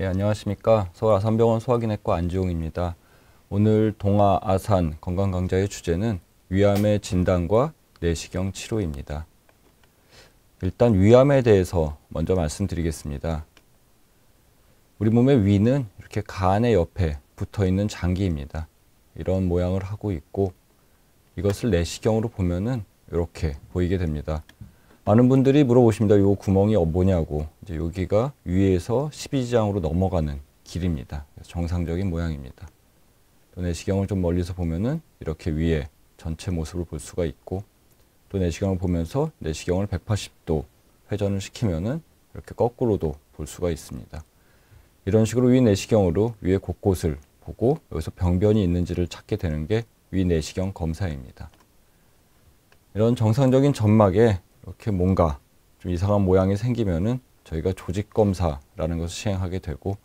예, 안녕하십니까. 서울 아산병원 소화기내과 안지용입니다. 오늘 동아 아산 건강 강좌의 주제는 위암의 진단과 내시경 치료입니다. 일단 위암에 대해서 먼저 말씀드리겠습니다. 우리 몸의 위는 이렇게 간의 옆에 붙어 있는 장기입니다. 이런 모양을 하고 있고 이것을 내시경으로 보면은 이렇게 보이게 됩니다. 많은 분들이 물어보십니다. 이 구멍이 뭐냐고. 이제 여기가 위에서 12지장으로 넘어가는 길입니다. 정상적인 모양입니다. 또 내시경을 좀 멀리서 보면은 이렇게 위에 전체 모습을 볼 수가 있고 또 내시경을 보면서 내시경을 180도 회전을 시키면은 이렇게 거꾸로도 볼 수가 있습니다. 이런 식으로 위 내시경으로 위에 곳곳을 보고 여기서 병변이 있는지를 찾게 되는 게 위 내시경 검사입니다. 이런 정상적인 점막에 이렇게 뭔가 좀 이상한 모양이 생기면은 저희가 조직 검사라는 것을 시행하게 되고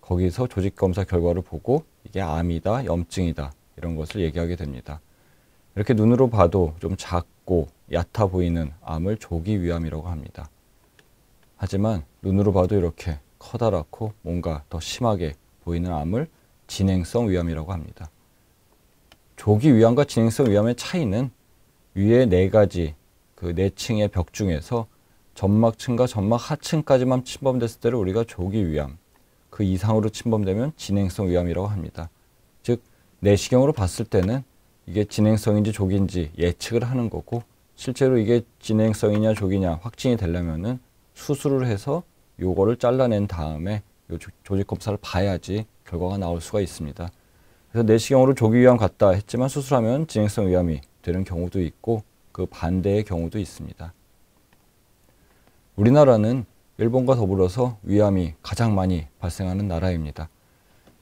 거기서 조직 검사 결과를 보고 이게 암이다, 염증이다 이런 것을 얘기하게 됩니다. 이렇게 눈으로 봐도 좀 작고 얕아 보이는 암을 조기 위암이라고 합니다. 하지만 눈으로 봐도 이렇게 커다랗고 뭔가 더 심하게 보이는 암을 진행성 위암이라고 합니다. 조기 위암과 진행성 위암의 차이는 위에 네 가지 그네 층의 벽 중에서 점막층과 점막 하층까지만 침범됐을 때를 우리가 조기 위암, 그 이상으로 침범되면 진행성 위암이라고 합니다. 즉 내시경으로 봤을 때는 이게 진행성인지 조기인지 예측을 하는 거고 실제로 이게 진행성이냐 조기냐 확진이 되려면은 수술을 해서 요거를 잘라낸 다음에 요 조직 검사를 봐야지 결과가 나올 수가 있습니다. 그래서 내시경으로 조기 위암 같다 했지만 수술하면 진행성 위암이 되는 경우도 있고 그 반대의 경우도 있습니다. 우리나라는 일본과 더불어서 위암이 가장 많이 발생하는 나라입니다.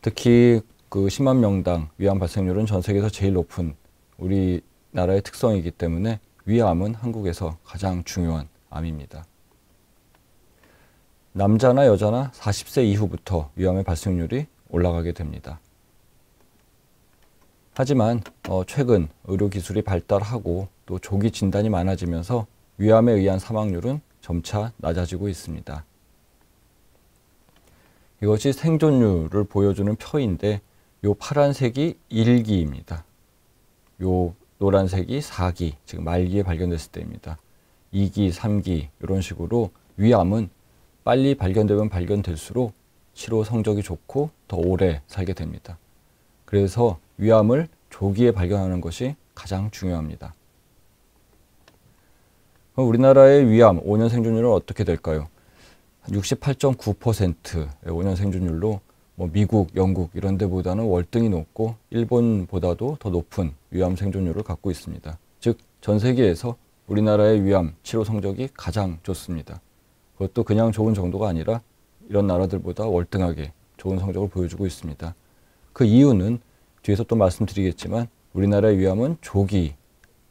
특히 그 10만 명당 위암 발생률은 전 세계에서 제일 높은 우리나라의 특성이기 때문에 위암은 한국에서 가장 중요한 암입니다. 남자나 여자나 40세 이후부터 위암의 발생률이 올라가게 됩니다. 하지만 어, 최근 의료 기술이 발달하고 또 조기 진단이 많아지면서 위암에 의한 사망률은 점차 낮아지고 있습니다. 이것이 생존율을 보여주는 표인데 요 파란색이 1기입니다. 요 노란색이 4기, 즉 말기에 발견됐을 때입니다. 2기, 3기 이런 식으로 위암은 빨리 발견되면 발견될수록 치료 성적이 좋고 더 오래 살게 됩니다. 그래서 위암을 조기에 발견하는 것이 가장 중요합니다. 우리나라의 위암 5년 생존율은 어떻게 될까요? 68.9%의 5년 생존율로 뭐 미국, 영국 이런 데보다는 월등히 높고 일본보다도 더 높은 위암 생존율을 갖고 있습니다. 즉 전 세계에서 우리나라의 위암 치료 성적이 가장 좋습니다. 그것도 그냥 좋은 정도가 아니라 이런 나라들보다 월등하게 좋은 성적을 보여주고 있습니다. 그 이유는 뒤에서 또 말씀드리겠지만 우리나라의 위암은 조기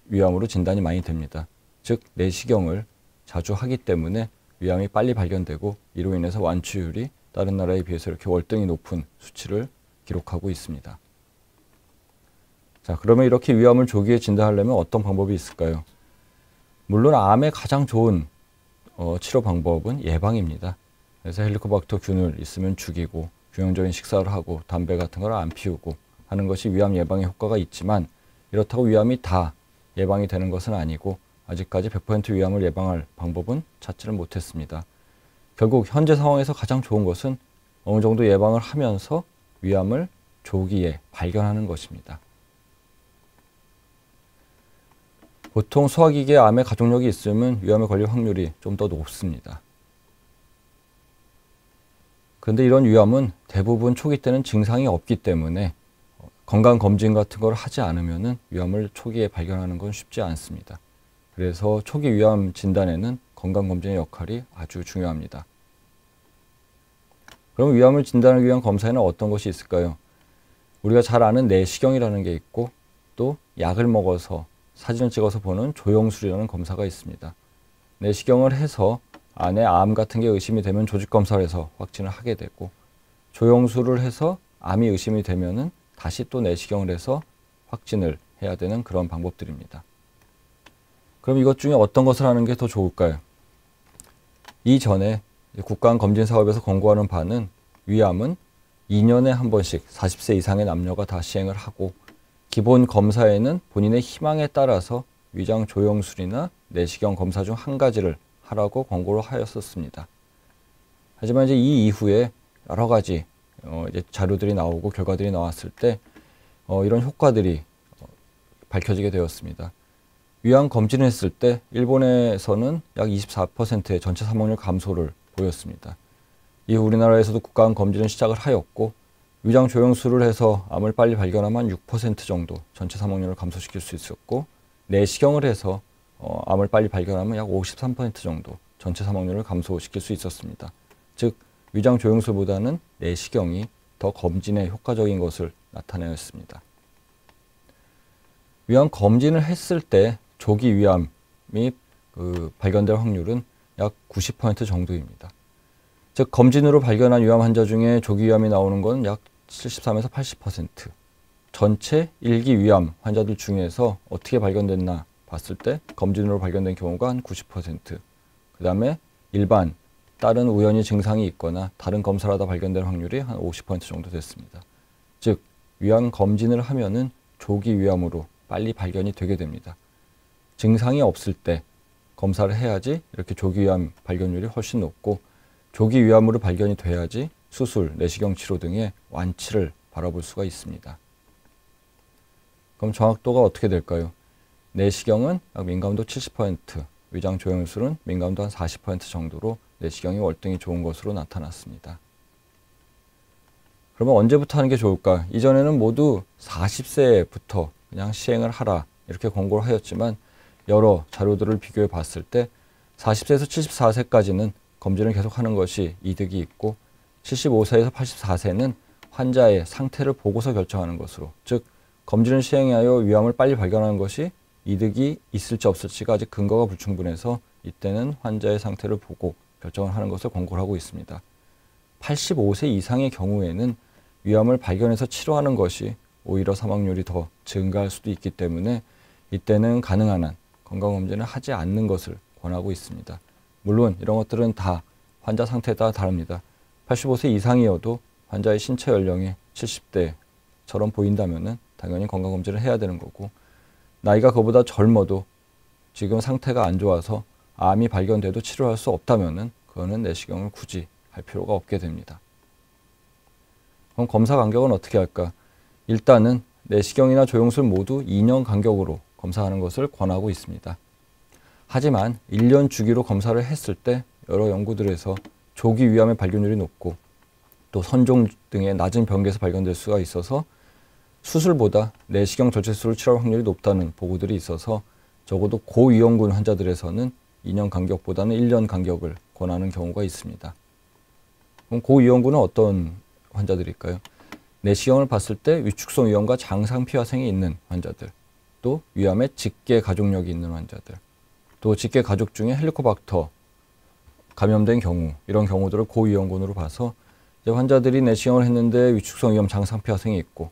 위암으로 진단이 많이 됩니다. 즉 내시경을 자주 하기 때문에 위암이 빨리 발견되고 이로 인해서 완치율이 다른 나라에 비해서 이렇게 월등히 높은 수치를 기록하고 있습니다. 자, 그러면 이렇게 위암을 조기에 진단하려면 어떤 방법이 있을까요? 물론 암의 가장 좋은 어, 치료 방법은 예방입니다. 그래서 헬리코박터 균을 있으면 죽이고 균형적인 식사를 하고 담배 같은 걸 안 피우고 하는 것이 위암 예방에 효과가 있지만 이렇다고 위암이 다 예방이 되는 것은 아니고 아직까지 100% 위암을 예방할 방법은 찾지를 못했습니다. 결국 현재 상황에서 가장 좋은 것은 어느 정도 예방을 하면서 위암을 조기에 발견하는 것입니다. 보통 소화기계 암의 가족력이 있으면 위암에 걸릴 확률이 좀 더 높습니다. 그런데 이런 위암은 대부분 초기 때는 증상이 없기 때문에 건강검진 같은 걸 하지 않으면 위암을 초기에 발견하는 건 쉽지 않습니다. 그래서 초기 위암 진단에는 건강검진의 역할이 아주 중요합니다. 그럼 위암을 진단하기 위한 검사에는 어떤 것이 있을까요? 우리가 잘 아는 내시경이라는 게 있고 또 약을 먹어서 사진을 찍어서 보는 조영술이라는 검사가 있습니다. 내시경을 해서 안에 암 같은 게 의심이 되면 조직 검사를 해서 확진을 하게 되고 조영술을 해서 암이 의심이 되면은 다시 또 내시경을 해서 확진을 해야 되는 그런 방법들입니다. 그럼 이것 중에 어떤 것을 하는 게 더 좋을까요? 이전에 국가검진 사업에서 권고하는 바는 위암은 2년에 한 번씩 40세 이상의 남녀가 다 시행을 하고 기본 검사에는 본인의 희망에 따라서 위장 조영술이나 내시경 검사 중 한 가지를 하라고 권고를 하였었습니다. 하지만 이제 이 이후에 여러 가지 어 이제 자료들이 나오고 결과들이 나왔을 때 어 이런 효과들이 어 밝혀지게 되었습니다. 위암 검진을 했을 때 일본에서는 약 24%의 전체 사망률 감소를 보였습니다. 이후 우리나라에서도 국가암 검진을 시작을 하였고 위장 조영술을 해서 암을 빨리 발견하면 6% 정도 전체 사망률을 감소시킬 수 있었고 내시경을 해서 어, 암을 빨리 발견하면 약 53% 정도 전체 사망률을 감소시킬 수 있었습니다. 즉 위장 조영술보다는 내시경이 더 검진에 효과적인 것을 나타내었습니다. 위암 검진을 했을 때 조기 위암이 그 발견될 확률은 약 90% 정도입니다. 즉 검진으로 발견한 위암 환자 중에 조기 위암이 나오는 건 약 73에서 80%. 전체 일기 위암 환자들 중에서 어떻게 발견됐나 봤을 때 검진으로 발견된 경우가 한 90%. 그 다음에 일반 다른 우연히 증상이 있거나 다른 검사를 하다 발견될 확률이 한 50% 정도 됐습니다. 즉 위암 검진을 하면은 조기 위암으로 빨리 발견이 되게 됩니다. 증상이 없을 때 검사를 해야지 이렇게 조기 위암 발견율이 훨씬 높고 조기 위암으로 발견이 돼야지 수술, 내시경 치료 등의 완치를 바라볼 수가 있습니다. 그럼 정확도가 어떻게 될까요? 내시경은 민감도 70%, 위장 조영술은 민감도 한 40% 정도로 내시경이 월등히 좋은 것으로 나타났습니다. 그러면 언제부터 하는 게 좋을까? 이전에는 모두 40세부터 그냥 시행을 하라 이렇게 권고를 하였지만 여러 자료들을 비교해 봤을 때 40세에서 74세까지는 검진을 계속하는 것이 이득이 있고 75세에서 84세는 환자의 상태를 보고서 결정하는 것으로 즉 검진을 시행하여 위암을 빨리 발견하는 것이 이득이 있을지 없을지가 아직 근거가 불충분해서 이때는 환자의 상태를 보고 결정을 하는 것을 권고를 하고 있습니다. 85세 이상의 경우에는 위암을 발견해서 치료하는 것이 오히려 사망률이 더 증가할 수도 있기 때문에 이때는 가능한 한 건강검진을 하지 않는 것을 권하고 있습니다. 물론 이런 것들은 다 환자 상태에 따라 다릅니다. 85세 이상이어도 환자의 신체 연령이 70대처럼 보인다면 당연히 건강검진을 해야 되는 거고 나이가 그보다 젊어도 지금 상태가 안 좋아서 암이 발견돼도 치료할 수 없다면 그거는 내시경을 굳이 할 필요가 없게 됩니다. 그럼 검사 간격은 어떻게 할까? 일단은 내시경이나 조영술 모두 2년 간격으로 검사하는 것을 권하고 있습니다. 하지만 1년 주기로 검사를 했을 때 여러 연구들에서 조기 위암의 발견율이 높고 또 선종 등의 낮은 병계에서 발견될 수가 있어서 수술보다 내시경 절제술을 치료할 확률이 높다는 보고들이 있어서 적어도 고위험군 환자들에서는 2년 간격보다는 1년 간격을 권하는 경우가 있습니다. 그럼 고위험군은 어떤 환자들일까요? 내시경을 봤을 때 위축성 위험과 장상 피화생이 있는 환자들, 또 위암의 직계 가족력이 있는 환자들, 또 직계 가족 중에 헬리코박터 감염된 경우 이런 경우들을 고위험군으로 봐서 환자들이 내시경을 했는데 위축성 위험 장상피 화생이 있고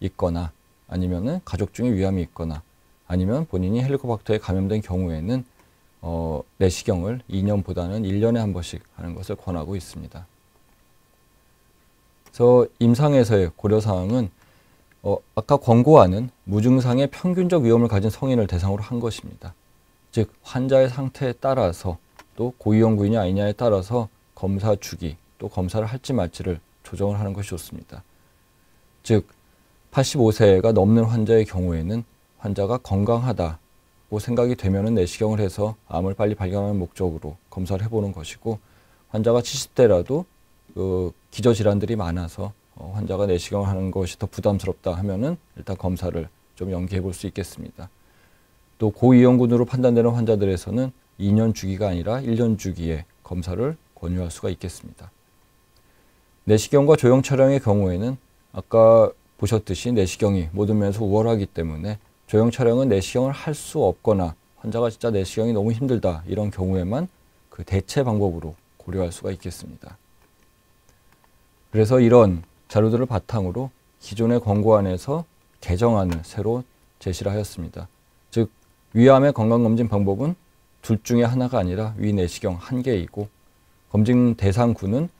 있거나 아니면은 가족 중에 위암이 있거나 아니면 본인이 헬리코박터에 감염된 경우에는 어, 내시경을 2년보다는 1년에 한 번씩 하는 것을 권하고 있습니다. 그래서 임상에서의 고려 사항은 어, 아까 권고하는 무증상의 평균적 위험을 가진 성인을 대상으로 한 것입니다. 즉 환자의 상태에 따라서 또 고위험군이 아니냐에 따라서 검사 주기 또 검사를 할지 말지를 조정을 하는 것이 좋습니다. 즉 85세가 넘는 환자의 경우에는 환자가 건강하다고 생각이 되면은 내시경을 해서 암을 빨리 발견하는 목적으로 검사를 해보는 것이고 환자가 70대라도 그 기저 질환들이 많아서 어, 환자가 내시경을 하는 것이 더 부담스럽다 하면은 일단 검사를 좀 연기해 볼 수 있겠습니다. 또 고위험군으로 판단되는 환자들에서는 2년 주기가 아니라 1년 주기의 검사를 권유할 수가 있겠습니다. 내시경과 조영 촬영의 경우에는 아까 보셨듯이 내시경이 모든 면에서 우월하기 때문에 조영 촬영은 내시경을 할 수 없거나 환자가 진짜 내시경이 너무 힘들다 이런 경우에만 그 대체 방법으로 고려할 수가 있겠습니다. 그래서 이런 자료들을 바탕으로 기존의 권고안에서 개정안을 새로 제시를 하였습니다. 즉 위암의 건강검진 방법은 둘 중에 하나가 아니라 위내시경 한 개이고 검진 대상군은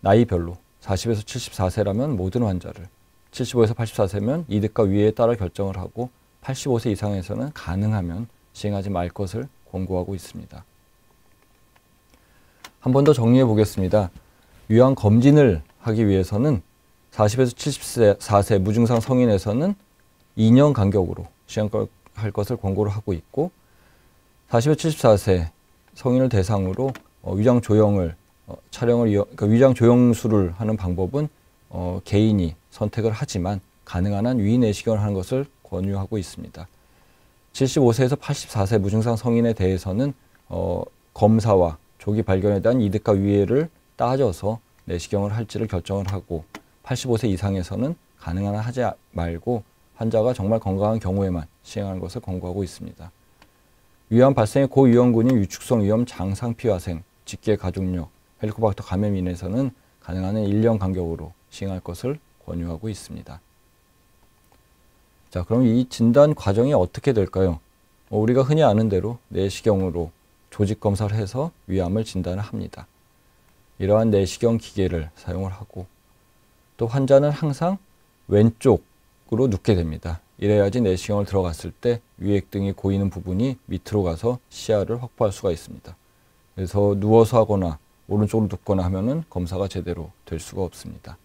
나이별로 40에서 74세라면 모든 환자를, 75에서 84세면 이득과 위해에 따라 결정을 하고 85세 이상에서는 가능하면 시행하지 말 것을 권고하고 있습니다. 한 번 더 정리해 보겠습니다. 위암 검진을 하기 위해서는 40에서 74세 무증상 성인에서는 2년 간격으로 시행할 것을 권고를 하고 있고 40에서 74세 성인을 대상으로 어, 위장 조형을 어, 촬영을 그러니까 위장 조형술을 하는 방법은 어, 개인이 선택을 하지만 가능한 한위 내시경을 하는 것을 권유하고 있습니다. 75세에서 84세 무증상 성인에 대해서는 어, 검사와 조기 발견에 대한 이득과 위해를 따져서 내시경을 할지를 결정을 하고 85세 이상에서는 가능한 한 하지 말고 환자가 정말 건강한 경우에만 시행하는 것을 권고하고 있습니다. 위암 발생의 고위험군인 유축성 위염 장상피화생, 직계 가족력, 헬리코박터 감염 인에서는 가능한 한 1년 간격으로 시행할 것을 권유하고 있습니다. 자, 그럼 이 진단 과정이 어떻게 될까요? 어, 우리가 흔히 아는 대로 내시경으로 조직 검사를 해서 위암을 진단을 합니다. 이러한 내시경 기계를 사용을 하고 또 환자는 항상 왼쪽으로 눕게 됩니다. 이래야지 내시경을 들어갔을 때 위액 등이 고이는 부분이 밑으로 가서 시야를 확보할 수가 있습니다. 그래서 누워서 하거나 오른쪽으로 눕거나 하면은 검사가 제대로 될 수가 없습니다.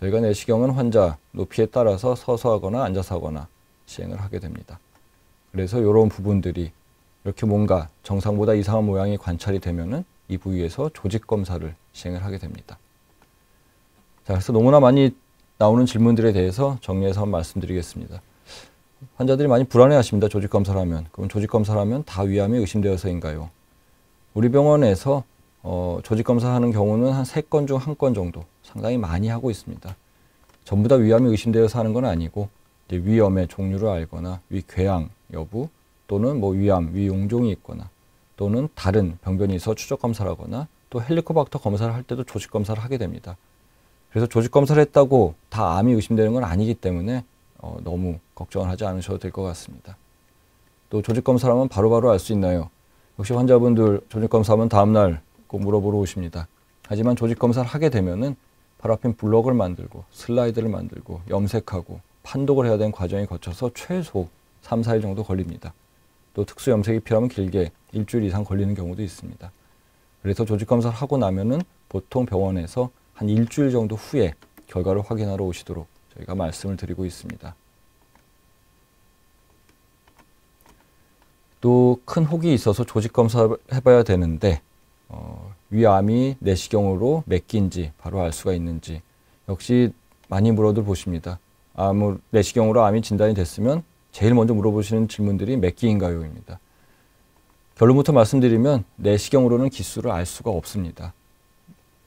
저희가 내시경은 환자 높이에 따라서 서서 하거나 앉아서 하거나 시행을 하게 됩니다. 그래서 이런 부분들이 이렇게 뭔가 정상보다 이상한 모양이 관찰이 되면은 이 부위에서 조직 검사를 시행을 하게 됩니다. 자, 그래서 너무나 많이 나오는 질문들에 대해서 정리해서 말씀드리겠습니다. 환자들이 많이 불안해 하십니다. 조직 검사를 하면. 그럼 조직 검사를 하면 다 위암이 의심되어서인가요? 우리 병원에서 어, 조직 검사하는 경우는 한 세 건 중 한 건 정도 상당히 많이 하고 있습니다. 전부 다 위암이 의심되어서 하는 건 아니고 위염의 종류를 알거나 위궤양 여부 또는 뭐 위암, 위용종이 있거나 또는 다른 병변이 있어 추적 검사를 하거나 또 헬리코박터 검사를 할 때도 조직 검사를 하게 됩니다. 그래서 조직 검사를 했다고 다 암이 의심되는 건 아니기 때문에 어, 너무 걱정을 하지 않으셔도 될 것 같습니다. 또 조직 검사를 하면 바로바로 알 수 있나요? 역시 환자분들 조직 검사하면 다음날 꼭 물어보러 오십니다. 하지만 조직 검사를 하게 되면은 파라핀 블록을 만들고 슬라이드를 만들고 염색하고 판독을 해야 되는 과정이 거쳐서 최소 3, 4일 정도 걸립니다. 또 특수 염색이 필요하면 길게 일주일 이상 걸리는 경우도 있습니다. 그래서 조직 검사를 하고 나면은 보통 병원에서 한 일주일 정도 후에 결과를 확인하러 오시도록 저희가 말씀을 드리고 있습니다. 또 큰 혹이 있어서 조직 검사를 해봐야 되는데 어, 위암이 내시경으로 몇 기인지 바로 알 수가 있는지 역시 많이 물어들 보십니다. 암 내시경으로 암이 진단이 됐으면 제일 먼저 물어보시는 질문들이 몇 기인가요입니다. 결론부터 말씀드리면 내시경으로는 기수를 알 수가 없습니다.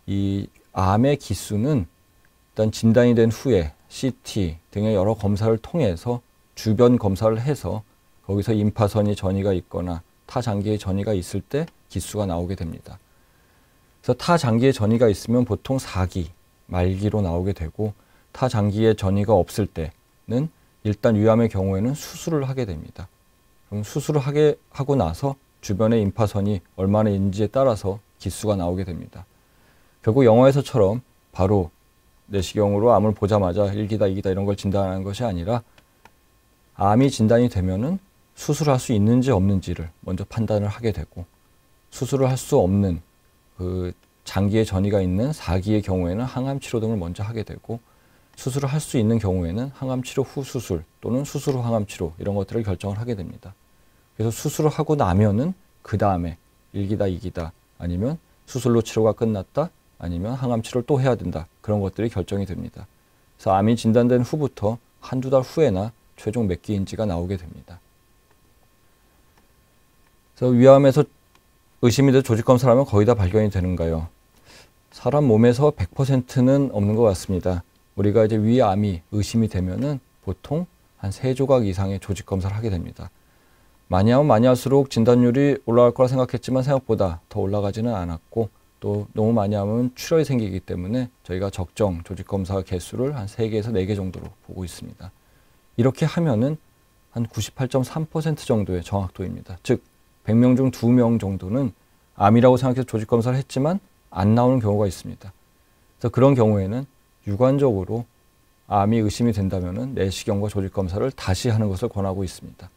이 암의 기수는 일단 진단이 된 후에 CT 등의 여러 검사를 통해서 주변 검사를 해서 거기서 임파선이 전이가 있거나 타 장기의 전이가 있을 때 기수가 나오게 됩니다. 그래서 타 장기에 전이가 있으면 보통 4기, 말기로 나오게 되고 타 장기에 전이가 없을 때는 일단 위암의 경우에는 수술을 하게 됩니다. 그럼 수술을 하게 하고 나서 주변의 임파선이 얼마나 있는지에 따라서 기수가 나오게 됩니다. 결국 영화에서처럼 바로 내시경으로 암을 보자마자 1기다, 2기다 이런 걸 진단하는 것이 아니라 암이 진단이 되면은 수술할 수 있는지 없는지를 먼저 판단을 하게 되고 수술을 할 수 없는 그 장기의 전이가 있는 4기의 경우에는 항암 치료 등을 먼저 하게 되고 수술을 할 수 있는 경우에는 항암 치료 후 수술 또는 수술 후 항암 치료 이런 것들을 결정을 하게 됩니다. 그래서 수술을 하고 나면은 그 다음에 1기다, 2기다 아니면 수술로 치료가 끝났다 아니면 항암 치료를 또 해야 된다 그런 것들이 결정이 됩니다. 그래서 암이 진단된 후부터 한두 달 후에나 최종 몇 기인지가 나오게 됩니다. 그래서 위암에서 의심이 돼 조직 검사를 하면 거의 다 발견이 되는가요? 사람 몸에서 100%는 없는 것 같습니다. 우리가 이제 위암이 의심이 되면은 보통 한 세 조각 이상의 조직 검사를 하게 됩니다. 많이 하면 많이 할수록 진단율이 올라갈 거라 생각했지만 생각보다 더 올라가지는 않았고 또 너무 많이 하면 출혈이 생기기 때문에 저희가 적정 조직 검사 개수를 한 3개에서 4개 정도로 보고 있습니다. 이렇게 하면은 한 98.3% 정도의 정확도입니다. 즉 100명 중 2명 정도는 암이라고 생각해서 조직 검사를 했지만 안 나오는 경우가 있습니다. 그래서 그런 경우에는 유관적으로 암이 의심이 된다면 내시경과 조직 검사를 다시 하는 것을 권하고 있습니다.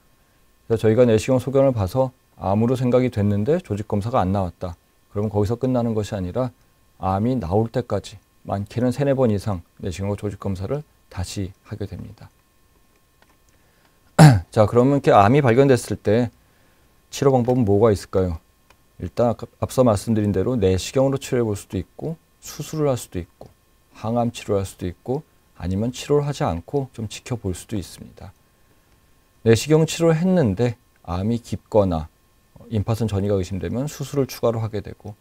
그래서 저희가 내시경 소견을 봐서 암으로 생각이 됐는데 조직 검사가 안 나왔다. 그러면 거기서 끝나는 것이 아니라 암이 나올 때까지 많게는 세네 번 이상 내시경과 조직 검사를 다시 하게 됩니다. 자, 그러면 이렇게 암이 발견됐을 때 치료 방법은 뭐가 있을까요? 일단 앞서 말씀드린 대로 내시경으로 치료해 볼 수도 있고 수술을 할 수도 있고 항암 치료를 할 수도 있고 아니면 치료를 하지 않고 좀 지켜볼 수도 있습니다. 내시경 치료를 했는데 암이 깊거나 임파선 전이가 의심되면 수술을 추가로 하게 되고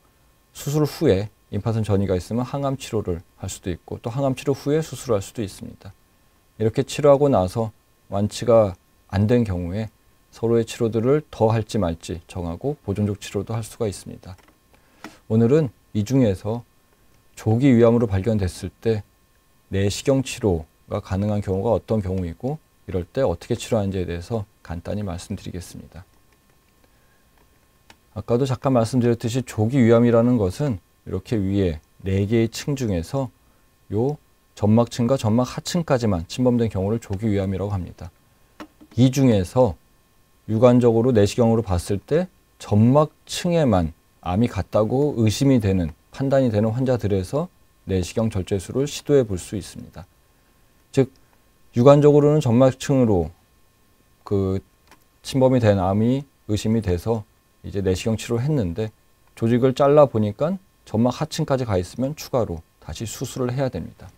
수술 후에 임파선 전이가 있으면 항암 치료를 할 수도 있고 또 항암 치료 후에 수술을 할 수도 있습니다. 이렇게 치료하고 나서 완치가 안 된 경우에 서로의 치료들을 더 할지 말지 정하고 보존적 치료도 할 수가 있습니다. 오늘은 이 중에서 조기 위암으로 발견됐을 때 내시경 치료가 가능한 경우가 어떤 경우이고 이럴 때 어떻게 치료하는지에 대해서 간단히 말씀드리겠습니다. 아까도 잠깐 말씀드렸듯이 조기 위암이라는 것은 이렇게 위에 네 개의 층 중에서 요 점막층과 점막 하층까지만 침범된 경우를 조기 위암이라고 합니다. 이 중에서 유관적으로 내시경으로 봤을 때 점막층에만 암이 갔다고 의심이 되는 판단이 되는 환자들에서 내시경 절제술을 시도해 볼 수 있습니다. 즉 유관적으로는 점막층으로 그 침범이 된 암이 의심이 돼서 이제 내시경 치료를 했는데 조직을 잘라 보니까 점막 하층까지 가 있으면 추가로 다시 수술을 해야 됩니다.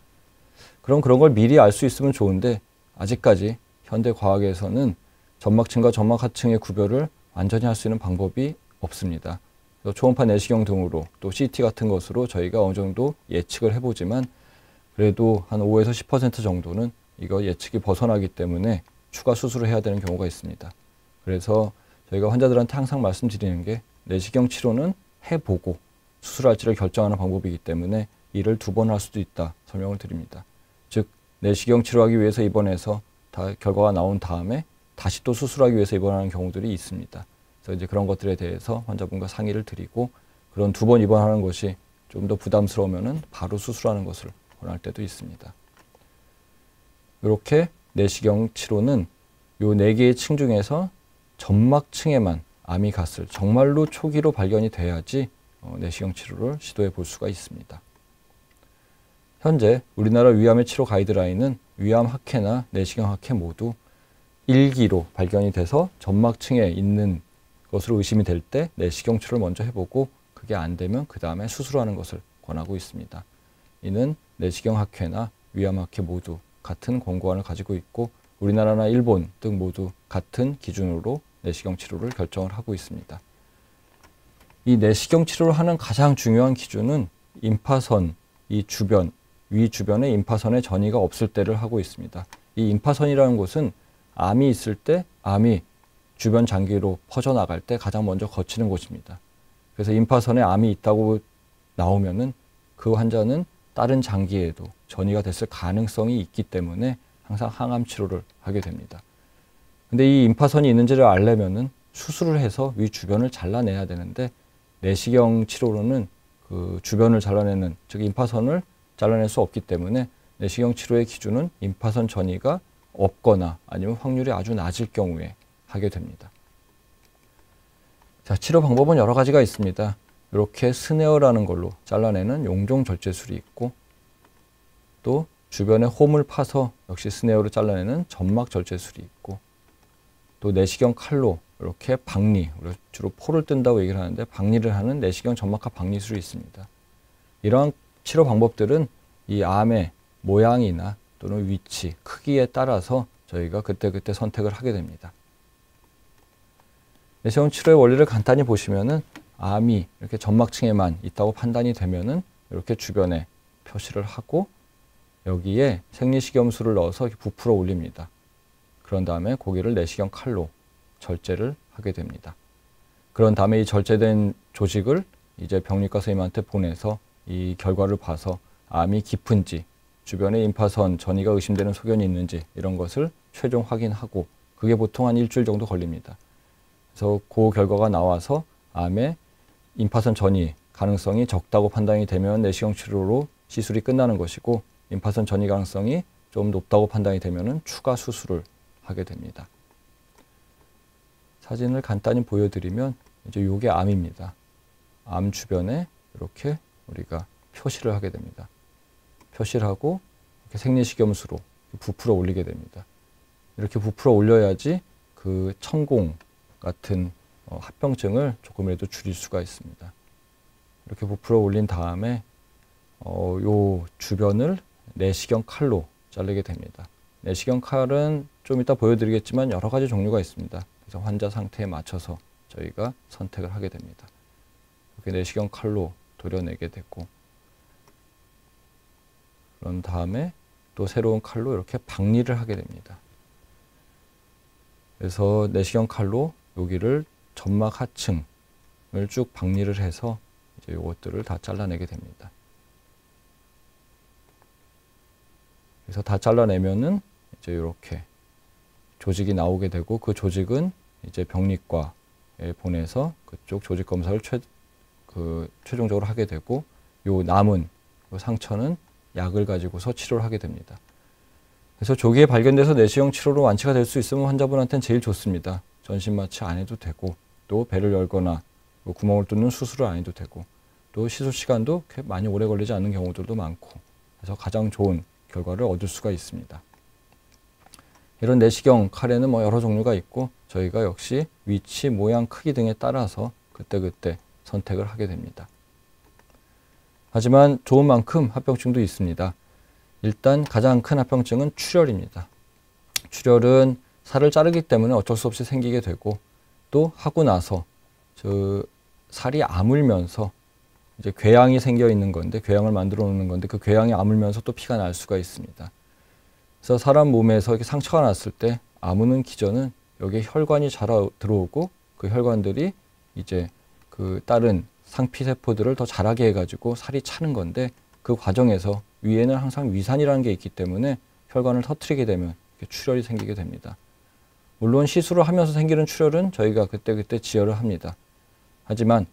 그럼 그런 걸 미리 알 수 있으면 좋은데 아직까지 현대 과학에서는 점막층과 점막 하층의 구별을 완전히 할 수 있는 방법이 없습니다. 초음파 내시경 등으로 또 CT 같은 것으로 저희가 어느 정도 예측을 해보지만 그래도 한 5에서 10% 정도는 이거 예측이 벗어나기 때문에 추가 수술을 해야 되는 경우가 있습니다. 그래서 저희가 환자들한테 항상 말씀드리는 게 내시경 치료는 해보고 수술할지를 결정하는 방법이기 때문에 이를 두 번 할 수도 있다 설명을 드립니다. 즉 내시경 치료하기 위해서 입원해서 다 결과가 나온 다음에 다시 또 수술하기 위해서 입원하는 경우들이 있습니다. 그래서 이제 그런 것들에 대해서 환자분과 상의를 드리고 그런 두 번 입원하는 것이 좀 더 부담스러우면은 바로 수술하는 것을 권할 때도 있습니다. 이렇게 내시경 치료는 요 네 개의 층 중에서 점막층에만 암이 갔을 정말로 초기로 발견이 돼야지 어, 내시경 치료를 시도해 볼 수가 있습니다. 현재 우리나라 위암의 치료 가이드라인은 위암 학회나 내시경 학회 모두 1기로 발견이 돼서 점막층에 있는 것으로 의심이 될 때 내시경 치료를 먼저 해보고 그게 안 되면 그 다음에 수술하는 것을 권하고 있습니다. 이는 내시경 학회나 위암 학회 모두 같은 권고안을 가지고 있고 우리나라나 일본 등 모두 같은 기준으로 내시경 치료를 결정을 하고 있습니다. 이 내시경 치료를 하는 가장 중요한 기준은 임파선 이 주변 위 주변에 임파선의 전이가 없을 때를 하고 있습니다. 이 임파선이라는 곳은 암이 있을 때 암이 주변 장기로 퍼져나갈 때 가장 먼저 거치는 곳입니다. 그래서 임파선에 암이 있다고 나오면은 그 환자는 다른 장기에도 전이가 됐을 가능성이 있기 때문에 항상 항암 치료를 하게 됩니다. 근데 이 임파선이 있는지를 알려면은 수술을 해서 위 주변을 잘라내야 되는데 내시경 치료로는 그 주변을 잘라내는 즉 임파선을 잘라낼 수 없기 때문에 내시경 치료의 기준은 임파선 전이가 없거나 아니면 확률이 아주 낮을 경우에 하게 됩니다. 자, 치료 방법은 여러 가지가 있습니다. 이렇게 스네어라는 걸로 잘라내는 용종 절제술이 있고 또 주변에 홈을 파서 역시 스네어로 잘라내는 점막 절제술이 있고 또 내시경 칼로 이렇게 박리, 주로 포를 뜬다고 얘기를 하는데 박리를 하는 내시경 점막하 박리술이 있습니다. 이러한 치료 방법들은 이 암의 모양이나 또는 위치, 크기에 따라서 저희가 그때그때 선택을 하게 됩니다. 내시경 치료의 원리를 간단히 보시면은 암이 이렇게 점막층에만 있다고 판단이 되면은 이렇게 주변에 표시를 하고 여기에 생리식염수를 넣어서 부풀어 올립니다. 그런 다음에 고기를 내시경 칼로 절제를 하게 됩니다. 그런 다음에 이 절제된 조직을 이제 병리과 선생님한테 보내서 이 결과를 봐서 암이 깊은지 주변에 임파선 전이가 의심되는 소견이 있는지 이런 것을 최종 확인하고 그게 보통 한 일주일 정도 걸립니다. 그래서 그 결과가 나와서 암에 임파선 전이 가능성이 적다고 판단이 되면 내시경 치료로 시술이 끝나는 것이고 임파선 전이 가능성이 좀 높다고 판단이 되면은 추가 수술을 하게 됩니다. 사진을 간단히 보여드리면 이제 요게 암입니다. 암 주변에 이렇게 우리가 표시를 하게 됩니다. 표시를 하고 이렇게 생리식염수로 부풀어 올리게 됩니다. 이렇게 부풀어 올려야지 그 천공 같은 어, 합병증을 조금이라도 줄일 수가 있습니다. 이렇게 부풀어 올린 다음에 어, 요 주변을 내시경 칼로 자르게 됩니다. 내시경 칼은 좀 이따 보여드리겠지만 여러 가지 종류가 있습니다. 그래서 환자 상태에 맞춰서 저희가 선택을 하게 됩니다. 이렇게 내시경 칼로 도려내게 되고 그런 다음에 또 새로운 칼로 이렇게 박리를 하게 됩니다. 그래서 내시경 칼로 여기를 점막 하층을 쭉 박리를 해서 이제 요것들을 다 잘라내게 됩니다. 그래서 다 잘라내면은 이제 이렇게 조직이 나오게 되고 그 조직은 이제 병리과에 보내서 그쪽 조직 검사를 최, 그 최종적으로 하게 되고 요 남은 요 상처는 약을 가지고서 치료를 하게 됩니다. 그래서 조기에 발견돼서 내시경 치료로 완치가 될 수 있으면 환자분한테는 제일 좋습니다. 전신 마취 안 해도 되고 또 배를 열거나 뭐 구멍을 뚫는 수술을 안 해도 되고 또 시술 시간도 많이 오래 걸리지 않는 경우들도 많고 그래서 가장 좋은 결과를 얻을 수가 있습니다. 이런 내시경 칼에는 뭐 여러 종류가 있고 저희가 역시 위치, 모양, 크기 등에 따라서 그때그때 선택을 하게 됩니다. 하지만 좋은 만큼 합병증도 있습니다. 일단 가장 큰 합병증은 출혈입니다. 출혈은 살을 자르기 때문에 어쩔 수 없이 생기게 되고 또 하고 나서 저 살이 아물면서 이제 궤양이 생겨 있는 건데 궤양을 만들어 놓는 건데 그 궤양이 아물면서 또 피가 날 수가 있습니다. 그래서 사람 몸에서 이렇게 상처가 났을 때 아무는 기전은 여기에 혈관이 자라 들어오고 그 혈관들이 이제 그 다른 상피 세포들을 더 자라게 해가지고 살이 차는 건데 그 과정에서 위에는 항상 위산이라는 게 있기 때문에 혈관을 터트리게 되면 출혈이 생기게 됩니다. 물론 시술을 하면서 생기는 출혈은 저희가 그때그때 지혈을 합니다. 하지만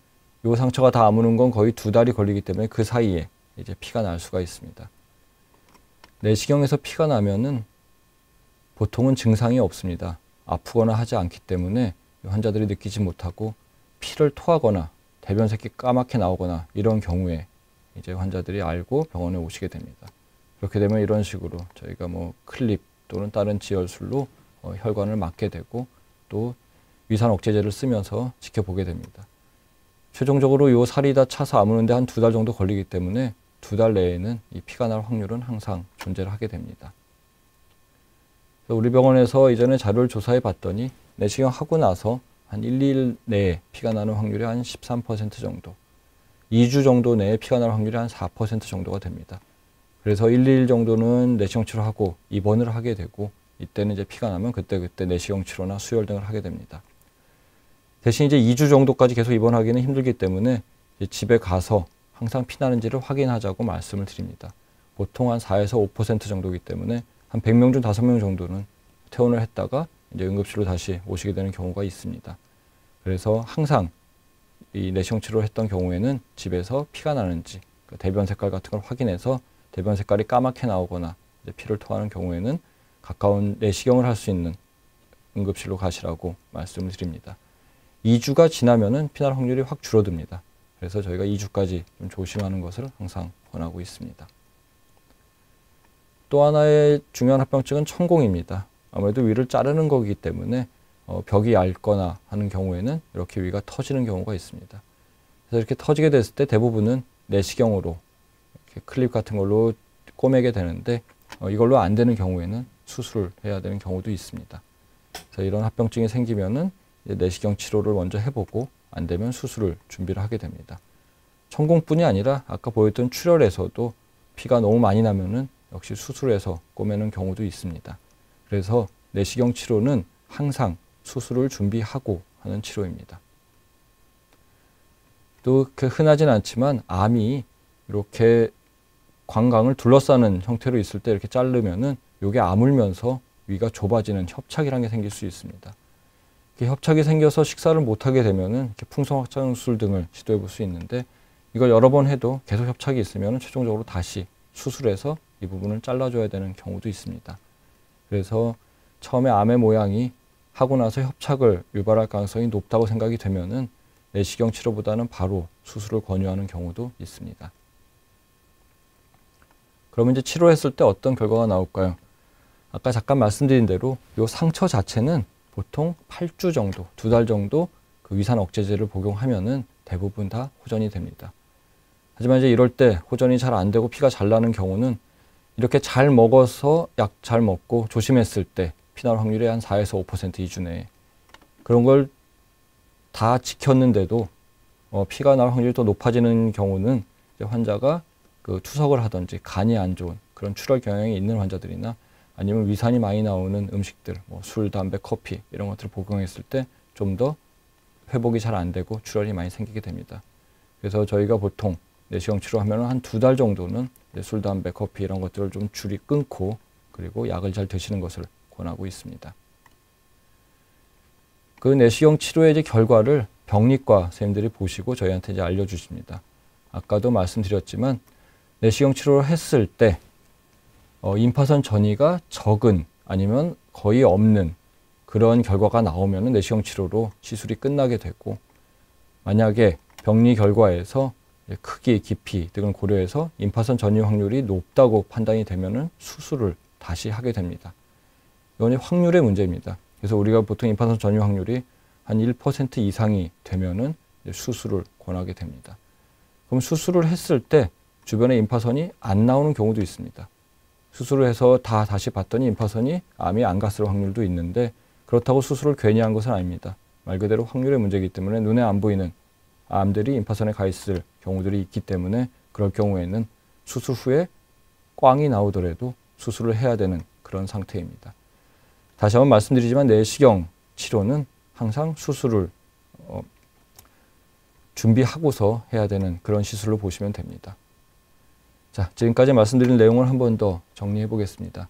요 상처가 다 아무는 건 거의 두 달이 걸리기 때문에 그 사이에 이제 피가 날 수가 있습니다. 내시경에서 피가 나면은 보통은 증상이 없습니다. 아프거나 하지 않기 때문에 환자들이 느끼지 못하고 피를 토하거나 대변 새끼 까맣게 나오거나 이런 경우에 이제 환자들이 알고 병원에 오시게 됩니다. 그렇게 되면 이런 식으로 저희가 뭐 클립 또는 다른 지혈술로 어, 혈관을 막게 되고 또 위산 억제제를 쓰면서 지켜보게 됩니다. 최종적으로 요 살이 다 차서 아무는데 한 두 달 정도 걸리기 때문에 두 달 내에는 이 피가 날 확률은 항상 존재를 하게 됩니다. 우리 병원에서 이전에 자료를 조사해 봤더니 내시경 하고 나서 한 1, 2일 내에 피가 나는 확률이 한 13% 정도, 2주 정도 내에 피가 날 확률이 한 4% 정도가 됩니다. 그래서 1, 2일 정도는 내시경 치료하고 입원을 하게 되고 이때는 이제 피가 나면 그때그때 그때 내시경 치료나 수혈 등을 하게 됩니다. 대신 이제 2주 정도까지 계속 입원하기는 힘들기 때문에 집에 가서 항상 피나는지를 확인하자고 말씀을 드립니다. 보통 한 4에서 5% 정도이기 때문에 한 100명 중 5명 정도는 퇴원을 했다가 이제 응급실로 다시 오시게 되는 경우가 있습니다. 그래서 항상 이 내시경 치료를 했던 경우에는 집에서 피가 나는지 그 대변 색깔 같은 걸 확인해서 대변 색깔이 까맣게 나오거나 피를 토하는 경우에는 가까운 내시경을 할 수 있는 응급실로 가시라고 말씀을 드립니다. 2주가 지나면은 피날 확률이 확 줄어듭니다. 그래서 저희가 2주까지 좀 조심하는 것을 항상 권하고 있습니다. 또 하나의 중요한 합병증은 천공입니다. 아무래도 위를 자르는 거기 때문에 어, 벽이 얇거나 하는 경우에는 이렇게 위가 터지는 경우가 있습니다. 그래서 이렇게 터지게 됐을 때 대부분은 내시경으로 클립 같은 걸로 꼬매게 되는데 어, 이걸로 안 되는 경우에는 수술을 해야 되는 경우도 있습니다. 그래서 이런 합병증이 생기면은 내시경 치료를 먼저 해보고 안 되면 수술을 준비를 하게 됩니다. 천공뿐이 아니라 아까 보였던 출혈에서도 피가 너무 많이 나면은 역시 수술해서 꼬매는 경우도 있습니다. 그래서 내시경 치료는 항상 수술을 준비하고 하는 치료입니다. 또그 흔하진 않지만 암이 이렇게 관광을 둘러싸는 형태로 있을 때 이렇게 자르면은 이게 아물면서 위가 좁아지는 협착이라는 게 생길 수 있습니다. 협착이 생겨서 식사를 못하게 되면은 풍성 확장 수술 등을 시도해 볼 수 있는데 이걸 여러 번 해도 계속 협착이 있으면 최종적으로 다시 수술해서 이 부분을 잘라줘야 되는 경우도 있습니다. 그래서 처음에 암의 모양이 하고 나서 협착을 유발할 가능성이 높다고 생각이 되면은 내시경 치료보다는 바로 수술을 권유하는 경우도 있습니다. 그러면 이제 치료했을 때 어떤 결과가 나올까요? 아까 잠깐 말씀드린 대로 이 상처 자체는 보통 8주 정도, 두 달 정도 그 위산 억제제를 복용하면은 대부분 다 호전이 됩니다. 하지만 이제 이럴 때 호전이 잘 안 되고 피가 잘 나는 경우는 이렇게 잘 먹어서 약 잘 먹고 조심했을 때 피날 확률이 한 4에서 5% 이준에 그런 걸 다 지켰는데도 어, 피가 날 확률이 더 높아지는 경우는 환자가 그 투석을 하든지 간이 안 좋은 그런 출혈 경향이 있는 환자들이나 아니면 위산이 많이 나오는 음식들, 뭐 술, 담배, 커피 이런 것들을 복용했을 때 좀 더 회복이 잘 안 되고 출혈이 많이 생기게 됩니다. 그래서 저희가 보통 내시경 치료하면 한 두 달 정도는 술, 담배, 커피 이런 것들을 좀 줄이 끊고 그리고 약을 잘 드시는 것을 권하고 있습니다. 그 내시경 치료의 이제 결과를 병리과 선생님들이 보시고 저희한테 이제 알려주십니다. 아까도 말씀드렸지만 내시경 치료를 했을 때 어, 임파선 전이가 적은 아니면 거의 없는 그런 결과가 나오면 내시경 치료로 시술이 끝나게 되고 만약에 병리 결과에서 크기, 깊이 등을 고려해서 임파선 전이 확률이 높다고 판단이 되면 수술을 다시 하게 됩니다. 이건 확률의 문제입니다. 그래서 우리가 보통 임파선 전이 확률이 한 1% 이상이 되면은 수술을 권하게 됩니다. 그럼 수술을 했을 때 주변에 임파선이 안 나오는 경우도 있습니다. 수술을 해서 다 다시 봤더니 임파선이 암이 안 갔을 확률도 있는데 그렇다고 수술을 괜히 한 것은 아닙니다. 말 그대로 확률의 문제이기 때문에 눈에 안 보이는 암들이 임파선에 가 있을 경우들이 있기 때문에 그럴 경우에는 수술 후에 꽝이 나오더라도 수술을 해야 되는 그런 상태입니다. 다시 한번 말씀드리지만 내시경 치료는 항상 수술을 어, 준비하고서 해야 되는 그런 시술로 보시면 됩니다. 자, 지금까지 말씀드린 내용을 한 번 더 정리해 보겠습니다.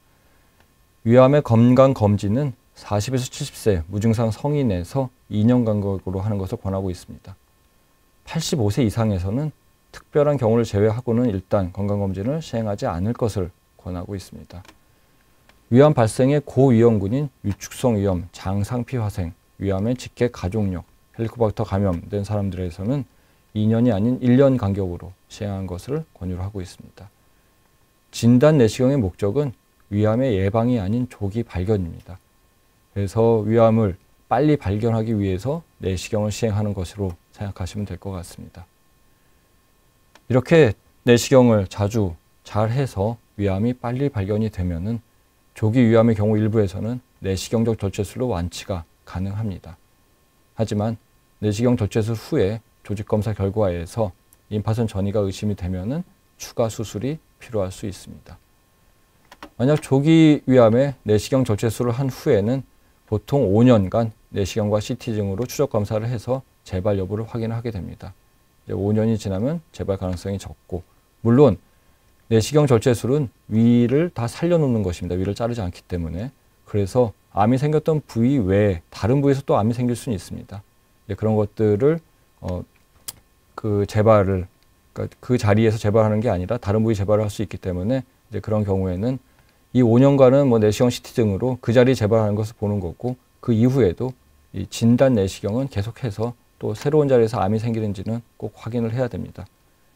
위암의 건강 검진은 40에서 70세 무증상 성인에서 2년 간격으로 하는 것을 권하고 있습니다. 85세 이상에서는 특별한 경우를 제외하고는 일단 건강검진을 시행하지 않을 것을 권하고 있습니다. 위암 발생의 고위험군인 위축성 위염, 장상피 화생, 위암의 직계 가족력, 헬리코박터 감염된 사람들에서는 2년이 아닌 1년 간격으로 시행한 것을 권유를 하고 있습니다. 진단 내시경의 목적은 위암의 예방이 아닌 조기 발견입니다. 그래서 위암을 빨리 발견하기 위해서 내시경을 시행하는 것으로 생각하시면 될 것 같습니다. 이렇게 내시경을 자주 잘 해서 위암이 빨리 발견이 되면은 조기 위암의 경우 일부에서는 내시경적 절제술로 완치가 가능합니다. 하지만 내시경 절제술 후에 조직검사 결과에서 임파선 전이가 의심이 되면 추가 수술이 필요할 수 있습니다. 만약 조기 위암에 내시경 절제술을 한 후에는 보통 5년간 내시경과 CT 등으로 추적 검사를 해서 재발 여부를 확인하게 됩니다. 5년이 지나면 재발 가능성이 적고 물론 내시경 절제술은 위를 다 살려놓는 것입니다. 위를 자르지 않기 때문에 그래서 암이 생겼던 부위 외에 다른 부위에서 또 암이 생길 수는 있습니다. 그런 것들을 어, 그 재발을 그러니까 그 자리에서 재발하는 게 아니라 다른 부위 재발을 할 수 있기 때문에 이제 그런 경우에는 이 5년간은 뭐 내시경 CT 등으로 그 자리 재발하는 것을 보는 거고 그 이후에도 이 진단 내시경은 계속해서 또 새로운 자리에서 암이 생기는지는 꼭 확인을 해야 됩니다.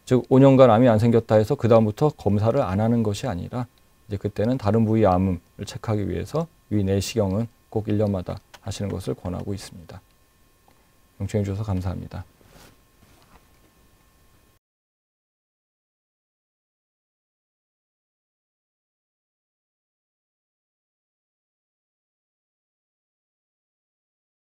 즉 5년간 암이 안 생겼다 해서 그 다음부터 검사를 안 하는 것이 아니라 이제 그때는 다른 부위 암을 체크하기 위해서 위 내시경은 꼭 1년마다 하시는 것을 권하고 있습니다. 경청해 주셔서 감사합니다.